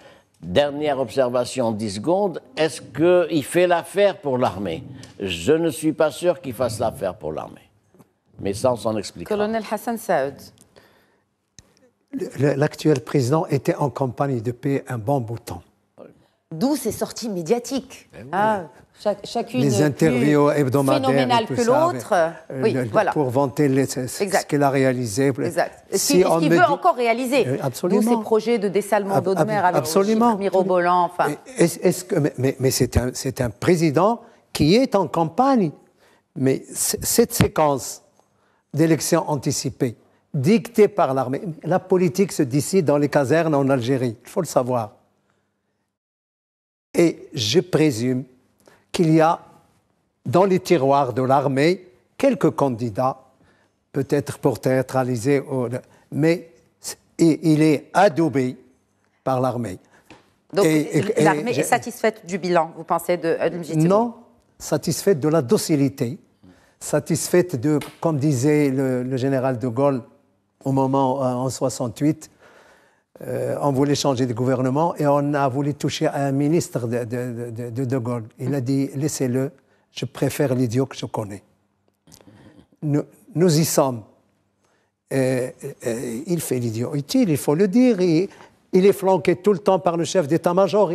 Dernière observation en 10 secondes. Est-ce qu'il fait l'affaire pour l'armée? Je ne suis pas sûr qu'il fasse l'affaire pour l'armée. Mais ça, on s'en expliquera. Colonel Hassan Saoud. L'actuel président était en campagne de paix un bon bout de temps. D'où ces sorties médiatiques. Ben Ah, chacune Les plus interviews hebdomadaires. que l'autre. Oui, euh, le- voilà. Pour vanter les- ce ce qu'il a réalisé. Exact. Ce Si qu'il ce veut dit- encore réaliser. Euh, absolument. ces projets de dessalement d'eau de mer avec absolument. mirobolants. Enfin, Est-ce- est-ce que- mais c'est un, un président qui est en campagne. Mais cette séquence d'élections anticipées, dictée par l'armée, la politique se décide dans les casernes en Algérie, il faut le savoir. Et je présume qu'il y a dans les tiroirs de l'armée quelques candidats, peut-être pour théâtraliser, mais il est adoubé par l'armée. donc l'armée est satisfaite du bilan, vous pensez, de Abdelmajid Tebboune Non, satisfaite de la docilité, satisfaite de, comme disait le, le général de Gaulle au moment euh, en 68, euh, on voulait changer de gouvernement et on a voulu toucher à un ministre de de, de- de- Gaulle. Il a dit laissez-le, je préfère l'idiot que je connais. Nous, y sommes. Il fait l'idiot utile, il faut le dire. Il, est flanqué tout le temps par le chef d'état-major.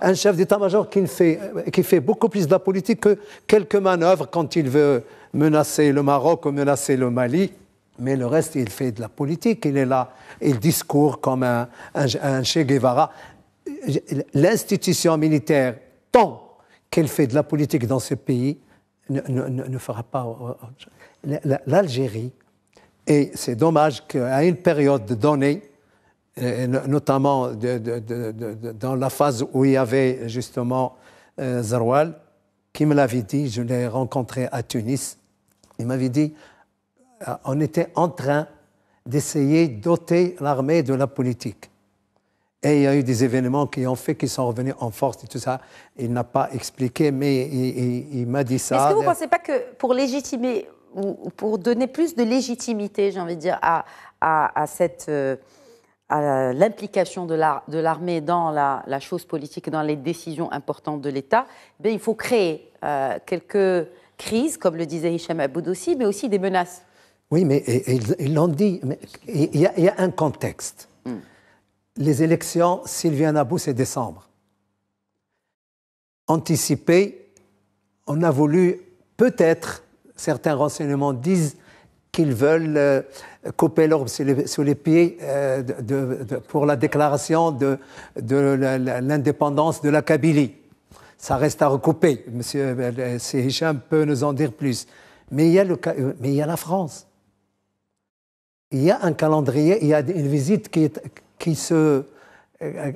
Un chef d'état-major qui, fait, qui fait beaucoup plus de la politique que quelques manœuvres quand il veut menacer le Maroc ou menacer le Mali. Mais le reste, il fait de la politique. Il est là, il discourt comme un, Che Guevara. L'institution militaire, tant qu'elle fait de la politique dans ce pays, ne, fera pas. L'Algérie, et c'est dommage qu'à une période donnée, euh, no- notamment dans la phase où il y avait justement euh, Zaroual, qui me l'avait dit, je l'ai rencontré à Tunis, il m'avait dit, euh, on était en train d'essayer d'ôter l'armée de la politique. Et il y a eu des événements qui ont fait qu'ils sont revenus en force et tout ça. Il n'a pas expliqué, mais il, il- il m'a dit ça. Est-ce que vous ne pensez pas que pour légitimer ou ou pour donner plus de légitimité, j'ai envie de dire, à, à- à cette euh, à l'implication de la- de l'armée dans la, la chose politique, dans les décisions importantes de l'État, eh il faut créer euh, quelques crises, comme le disait Hicham Aboud aussi, mais aussi des menaces. Oui, mais ils l'ont dit. Il y, a, il y a un contexte. Les élections, Sylviane Abou, c'est décembre. Anticipé, on a voulu, peut-être, certains renseignements disent qu'ils veulent euh, couper l'herbe sous les, sous les pieds euh, de- de- de- pour la déclaration de, l'indépendance de la Kabylie. ça reste à recouper. Monsieur Hicham peut nous en dire plus. Mais il, y a le, mais il y a la France. Il y a un calendrier, il y a une visite qui, qui se,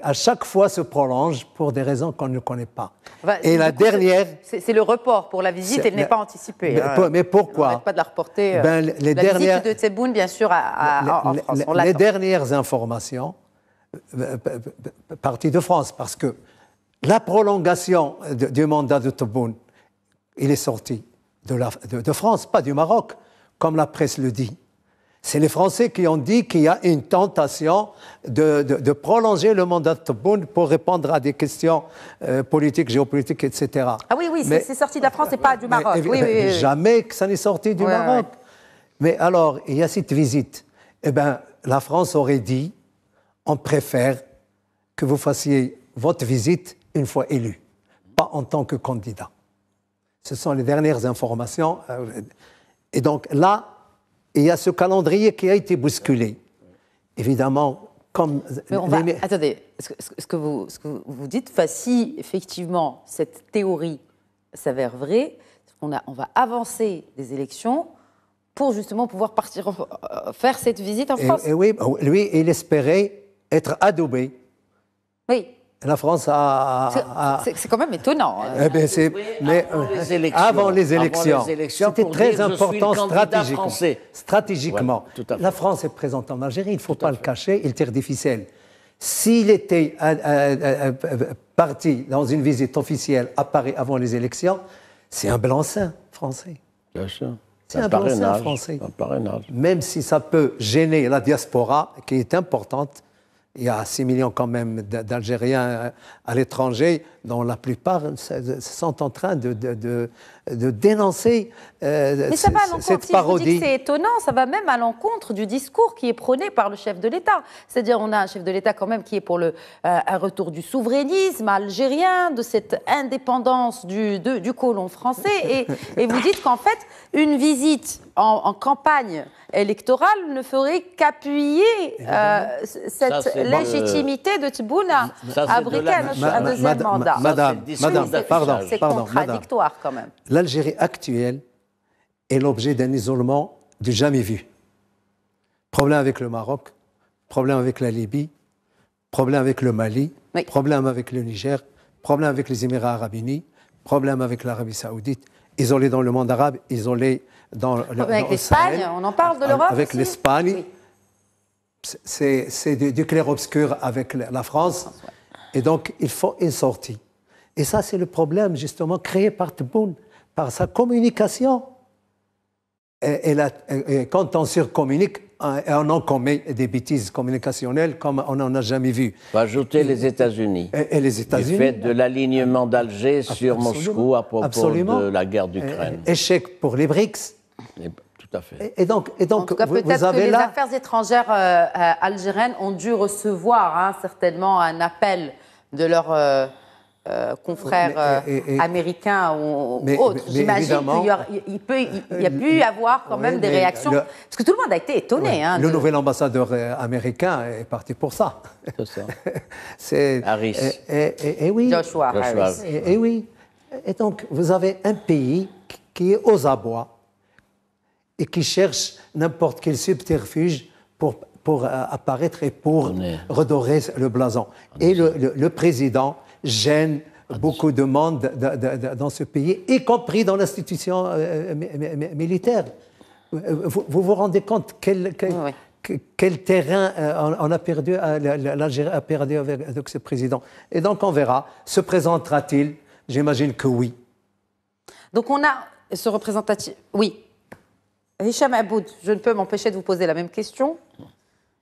à chaque fois se prolonge pour des raisons qu'on ne connaît pas. et la dernière. C'est le report pour la visite, elle n'est pas anticipée. Mais, hein. mais pourquoi pas de la reporter. Euh, ben, les la dernières, visite de Tebboune, bien sûr, à, en France. les dernières informations, euh, euh, partie de France, parce que la prolongation du mandat de Tebboune, il est sorti de, la, de France, pas du Maroc, comme la presse le dit. C'est les Français qui ont dit qu'il y a une tentation de, prolonger le mandat de Tebboune pour répondre à des questions euh, politiques, géopolitiques, etc. Ah oui, oui, c'est sorti de la France et pas du Maroc. oui, oui, jamais que ça n'est sorti du Maroc. Mais alors, il y a cette visite. Eh bien, la France aurait dit, on préfère que vous fassiez votre visite une fois élu, pas en tant que candidat. Ce sont les dernières informations. Euh, et donc là, il y a ce calendrier qui a été bousculé. Évidemment, comme. Attendez, ce que, vous, ce que vous dites, si effectivement cette théorie s'avère vraie, on, a, on va avancer des élections pour justement pouvoir partir euh, faire cette visite en France. Et oui, lui, il espérait être adoubé. Oui. La France a. C'est quand même étonnant. Hein. Eh bien, mais avant, les élections, avant les élections, c'était très important stratégiquement. stratégiquement. la France est présente en Algérie, il ne faut pas le cacher, il tire difficile. S'il était euh, euh, euh, parti dans une visite officielle à Paris avant les élections, c'est un blanc-seing français. Bien sûr. C'est un, un blanc-seing français. Un Même si ça peut gêner la diaspora, qui est importante, il y a 6 millions quand même d'Algériens à l'étranger, dont la plupart sont en train de, de, de, dénoncer euh, Mais ça va à cette si parodie. C'est étonnant, ça va même à l'encontre du discours qui est prôné par le chef de l'État. C'est-à-dire, on a un chef de l'État quand même qui est pour le, euh, un retour du souverainisme algérien, de cette indépendance du, du colon français. Et, et vous dites qu'en fait, une visite en, campagne électorale ne ferait qu'appuyer euh, cette légitimité de Tebboune à, briquer un, deuxième mandat. Madame, madame, pardon, C'est contradictoire quand même. L'Algérie actuelle est l'objet d'un isolement du jamais vu. Problème avec le Maroc, problème avec la Libye, problème avec le Mali, problème avec le Niger, problème avec les Émirats arabes unis, problème avec l'Arabie saoudite, isolé dans le monde arabe, isolé dans le Avec l'Espagne, on en parle de l'Europe Avec l'Espagne, c'est du, clair-obscur avec la France. Et donc, il faut une sortie. Et ça, c'est le problème, justement, créé par Tebboune, par sa communication. Et, quand on surcommunique, on en commet des bêtises communicationnelles comme on n'en a jamais vu. On va ajouter les États-Unis. Et, les États-Unis. Du fait de l'alignement d'Alger sur Moscou à propos de la guerre d'Ukraine. Échec pour les BRICS. Tout à fait. Et donc, et donc en tout cas, peut-être que les affaires étrangères euh, euh, algériennes ont dû recevoir hein, certainement un appel de leur euh, euh, confrères euh, américains ou autres. J'imagine qu'il peut, il, y a pu y avoir quand même des réactions. parce que tout le monde a été étonné. Hein, le nouvel ambassadeur américain est parti pour ça. C'est Harris. Et, oui. Joshua, Harris. Et, oui. Et donc, vous avez un pays qui est aux abois et qui cherche n'importe quel subterfuge pour, pour apparaître et pour redorer le blason. Et le, le président gêne beaucoup de monde dans ce pays, y compris dans l'institution euh, militaire. Vous, vous, rendez compte quel, quel, terrain euh, on a perdu, euh, l'Algérie a perdu avec, ce président. Et donc on verra. Se présentera-t-il? J'imagine que oui. Donc on a ce représentatif. Oui. Hicham Aboud, je ne peux m'empêcher de vous poser la même question.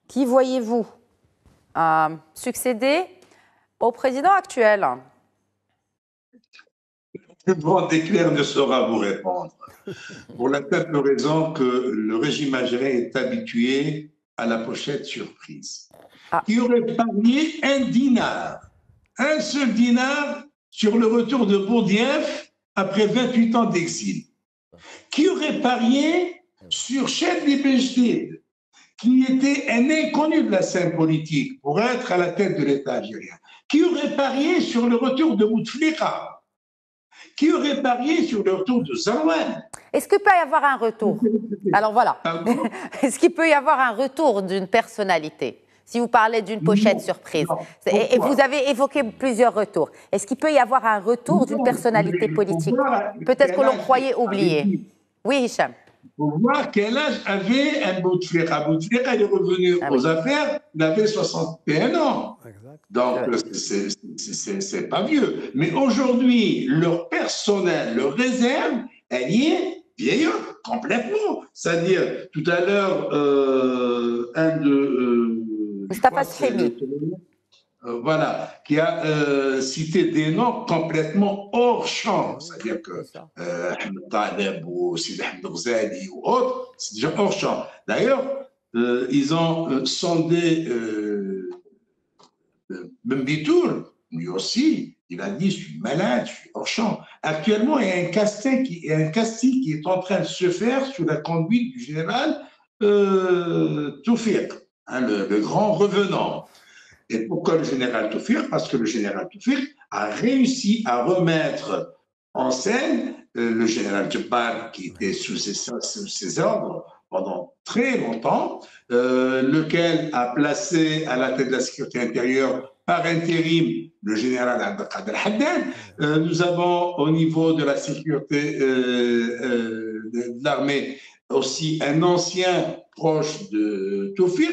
Qui voyez-vous succéder au président actuel? Le grand déclaire ne saura vous répondre. Pour la simple raison que le régime algérien est habitué à la pochette surprise. Ah. Qui aurait parié un dinar, un seul dinar sur le retour de Bourdief après 28 ans d'exil? Qui aurait parié sur Chedli Bejdid, qui était un inconnu de la scène politique pour être à la tête de l'État algérien qui aurait parié sur le retour de Bouteflika, qui auraient parié sur le retour de Zarwan. Est-ce qu'il peut y avoir un retour? Alors voilà. Est-ce qu'il peut y avoir un retour d'une personnalité? Si vous parlez d'une pochette surprise, et, vous avez évoqué plusieurs retours, est-ce qu'il peut y avoir un retour d'une personnalité politique? Peut-être que l'on croyait oublier. Oui, Hicham pour voir quel âge avait un Bouteflika. Bouteflika est revenu ah aux affaires, il avait 61 ans. Donc, c'est pas vieux. Mais aujourd'hui, leur personnel, leur réserve, elle y est vieillotte, complètement. C'est-à-dire, tout à l'heure, euh, un de. Euh, Mustafa euh, voilà, qui a euh, cité des noms complètement hors champ. C'est-à-dire que euh, Ahmed Taleb ou Sidi Ahmed Ghazali ou autres, c'est déjà hors champ. D'ailleurs, ils ont sondé euh, lui aussi, il a dit, je suis malade, je suis hors champ. Actuellement, il y a un casting qui, un casting qui est en train de se faire sous la conduite du général euh, Toufir, hein, le, grand revenant. Et pourquoi le général Toufir Parce que le général Toufir a réussi à remettre en scène euh, le général Djebbar, qui était sous ses, ordres pendant très longtemps, euh, lequel a placé à la tête de la sécurité intérieure par intérim le général Abdelkader Haddad. Euh, nous avons au niveau de la sécurité de l'armée aussi un ancien proche de Toufir,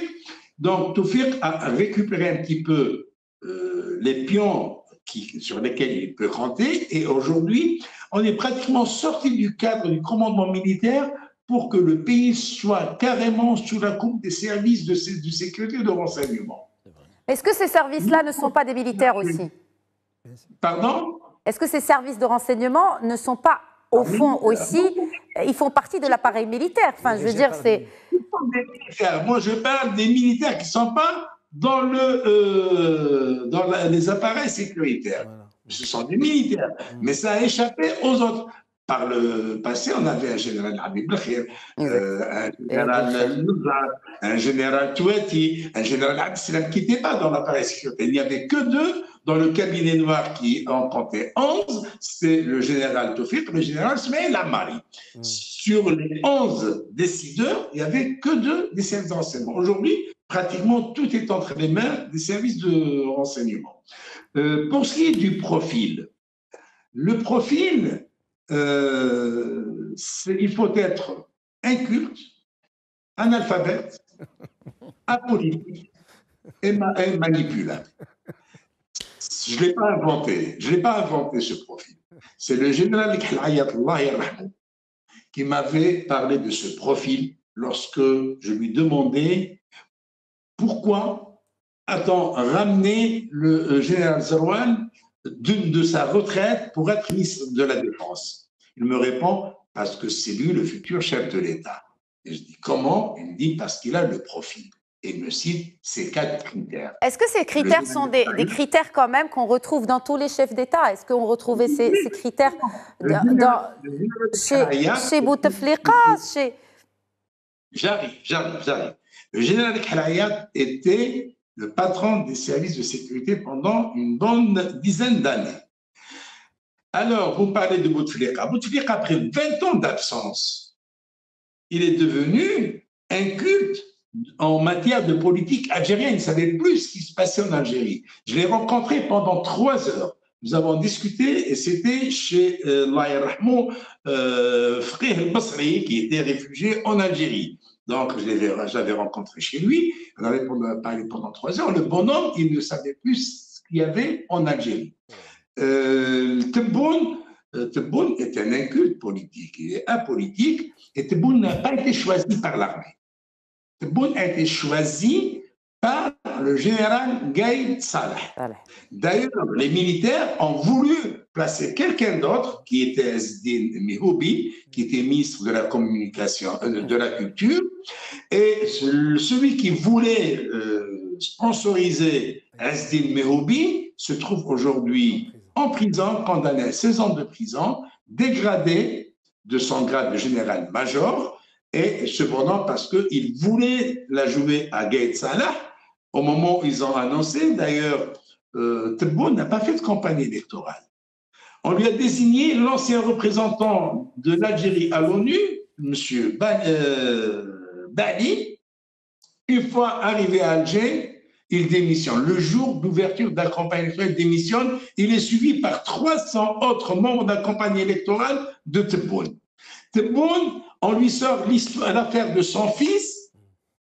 donc, Toufik a récupéré un petit peu euh, les pions qui, sur lesquels il peut compter, et aujourd'hui, on est pratiquement sorti du cadre du commandement militaire pour que le pays soit carrément sous la coupe des services de, de sécurité et de renseignement. Est-ce que ces services-là ne sont pas des militaires aussi? Pardon? Est-ce que ces services de renseignement ne sont pas au fond aussi, ils font partie de l'appareil militaire. Enfin, je veux dire, c'est. Moi, je parle des militaires qui ne sont pas dans, le, euh, dans les appareils sécuritaires. Ce sont des militaires. Mm. Mais ça a échappé aux autres. Par le passé, on avait un général Habib Lakhir, euh, un général Nouzar, un général Touati, un général Abdeslam qui n'étaient pas dans l'appareil sécuritaire. Il n'y avait que deux dans le cabinet noir qui en comptait 11, c'est le général Tofik, le général Smaïl Amari. Mm. Sur les 11 décideurs, il n'y avait que deux des services de renseignement. Aujourd'hui, pratiquement tout est entre les mains des services de renseignement. Euh, pour ce qui est du profil, le profil, euh, il faut être inculte, analphabète, apolitique et, et manipulable. Je ne l'ai pas inventé. Je l'ai pas inventé ce profil. C'est le général qui m'avait parlé de ce profil lorsque je lui demandais pourquoi a-t-on ramené le euh, général Zarwan d'une de sa retraite pour être ministre de la Défense. Il me répond parce que c'est lui le futur chef de l'État. Et je dis comment? Il me dit parce qu'il a le profil et me cite ces quatre critères. Est-ce que ces critères sont des, critères quand même qu'on retrouve dans tous les chefs d'État? Est-ce qu'on retrouvait ces, ces critères dans, chez, chez Bouteflika chez... J'arrive, j'arrive, j'arrive. Le général Khalayat était le patron des services de sécurité pendant une bonne dizaine d'années. Alors, vous parlez de Bouteflika. Bouteflika, après 20 ans d'absence, il est devenu un culte en matière de politique algérienne. Il ne savait plus ce qui se passait en Algérie. Je l'ai rencontré pendant trois heures. Nous avons discuté et c'était chez euh, euh, al-Basri qui était réfugié en Algérie. Donc, je l'avais rencontré chez lui. On avait parlé pendant trois heures. Le bonhomme, il ne savait plus ce qu'il y avait en Algérie. Euh, Tebboune, euh, Tebboune est un inculte politique. Il est apolitique et Tebboune n'a pas été choisi par l'armée. Tebboune a été choisi par le général Gaïd Salah. D'ailleurs, les militaires ont voulu placer quelqu'un d'autre qui était Asdin Mihoubi, qui était ministre de la communication, euh, de la culture, et celui qui voulait euh, sponsoriser Asdin Mihoubi se trouve aujourd'hui en prison, condamné à 16 ans de prison, dégradé de son grade de général-major, et cependant parce qu'ils voulaient la jouer à Gaït Salah au moment où ils ont annoncé. D'ailleurs, euh, n'a pas fait de campagne électorale. on lui a désigné l'ancien représentant de l'Algérie à l'ONU, M. Bali. Une fois arrivé à Alger, il démissionne. Le jour d'ouverture de la campagne électorale, il démissionne. Il est suivi par 300 autres membres de la campagne électorale de Tebboune. Tebboune, on lui sort l'affaire de son fils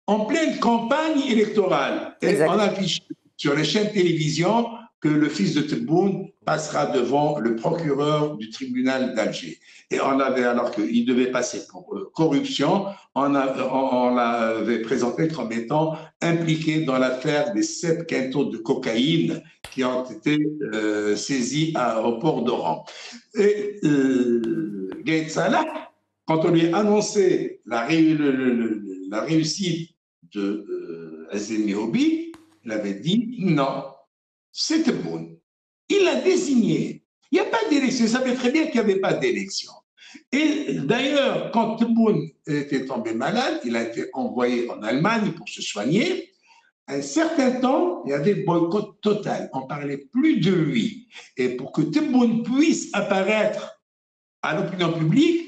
en pleine campagne électorale. Et on affiche sur les chaînes de télévision que le fils de Tebboune passera devant le procureur du tribunal d'Alger. Et on avait, alors qu'il devait passer pour euh, corruption, on, on, l'avait présenté comme étant impliqué dans l'affaire des sept quintaux de cocaïne qui ont été euh, saisis à, au port d'Oran. Et euh, Salah, quand on lui a annoncé la, réussite de euh, il avait dit non, c'était bon. Il l'a désigné. Il n'y a pas d'élection. Il savait très bien qu'il n'y avait pas d'élection. Et d'ailleurs, quand Tebboune était tombé malade, il a été envoyé en Allemagne pour se soigner. Un certain temps, il y avait boycott total. On parlait plus de lui. Et pour que Tebboune puisse apparaître à l'opinion publique,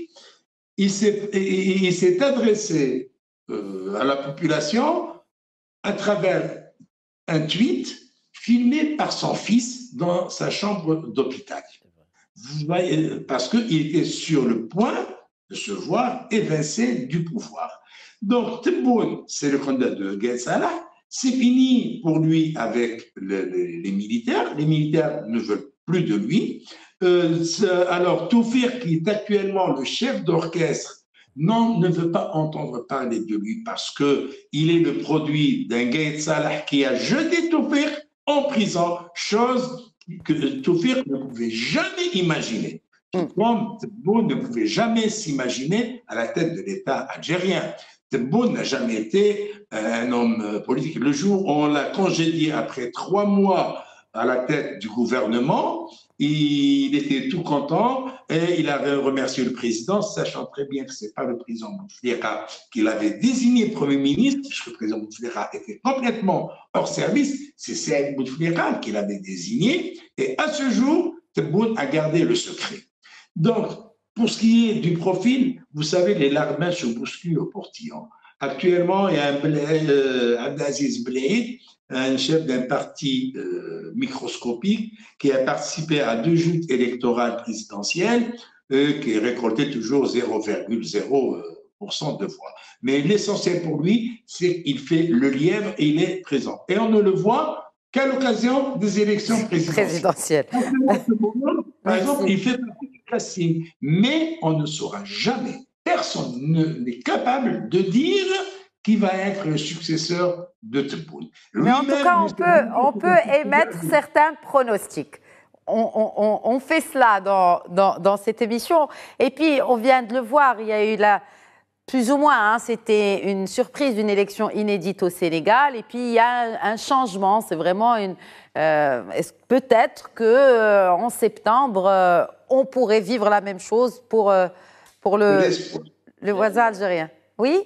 il s'est adressé euh, à la population à travers un tweet filmé par son fils dans sa chambre d'hôpital. Parce qu'il était sur le point de se voir évincé du pouvoir. Donc, Tebboune, c'est le candidat de Salah. C'est fini pour lui avec les militaires. Les militaires ne veulent plus de lui. Euh, alors, Toufir, qui est actuellement le chef d'orchestre non, ne veut pas entendre parler de lui parce que il est le produit d'un Gaët Salah qui a jeté Toufir en prison, chose que Toufir ne pouvait jamais imaginer. Comme ne pouvait jamais s'imaginer à la tête de l'État algérien. Tebboune n'a jamais été un homme politique. Le jour où on l'a congédié après trois mois à la tête du gouvernement, il était tout content et il avait remercié le président, sachant très bien que ce n'est pas le président Bouteflika qui l'avait désigné Premier ministre, puisque le président Bouteflika était complètement hors service, c'est Saïd Bouteflika qui l'avait désigné. Et à ce jour, Tebboune a gardé le secret. Donc, pour ce qui est du profil, vous savez, les larmes se bousculent au portillon. Actuellement, il y a un euh, Abdelaziz un chef d'un parti euh, microscopique qui a participé à deux joutes électorales présidentielles, euh, qui récoltait toujours 0,0% de voix. Mais l'essentiel pour lui, c'est qu'il fait le lièvre et il est présent. Et on ne le voit qu'à l'occasion des élections présidentielles. Par exemple, il fait partie du casting, mais on ne saura jamais, personne n'est capable de dire qui va être le successeur de Tebboune. Mais en tout cas, on peut, on peut émettre certains pronostics. On, on, fait cela dans, dans, dans, cette émission. Et puis, on vient de le voir, il y a eu la, plus ou moins, hein, c'était une surprise d'une élection inédite au Sénégal. Et puis, il y a un, changement. C'est vraiment une. Euh, peut-être que euh, en septembre, euh, on pourrait vivre la même chose pour, pour le, le voisin algérien. Oui?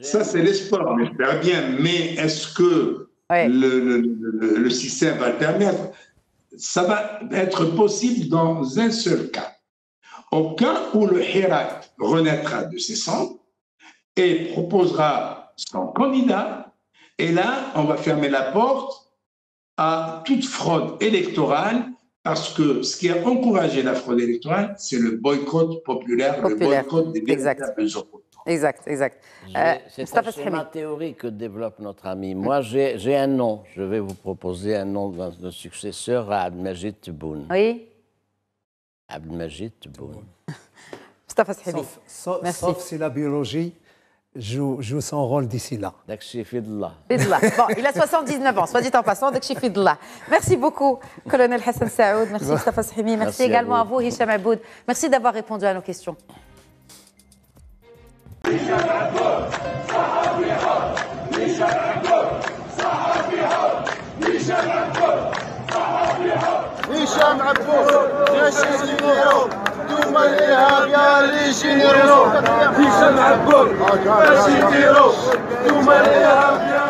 Ça, c'est l'espoir, j'espère bien. Mais est-ce que le, le, système va le permettre? Ça va être possible dans un seul cas. Au cas où le Hirak renaîtra de ses cendres et proposera son candidat, et là, on va fermer la porte à toute fraude électorale parce que ce qui a encouragé la fraude électorale, c'est le boycott populaire, le boycott des véritables opposants. Exact, exact. Euh, c'est un schéma théorique que développe notre ami. Moi, j'ai un nom. Je vais vous proposer un nom de successeur à Abdelmajid Tebboune. Oui. Abdelmajid Tebboune. Mustafa Sahimi. Sauf, sauf, si la biologie joue, joue son rôle d'ici là. Fidla. Bon, il a 79 ans, soit dit en passant, Fidla. Merci beaucoup, colonel Hassan Saoud. Merci, Mustafa Sahimi. Merci, également à vous, Hicham Aboud. Merci d'avoir répondu à nos questions. هشام عبود صحفي حر شنو في شمع الكل. باش يديروا ثم الارهاب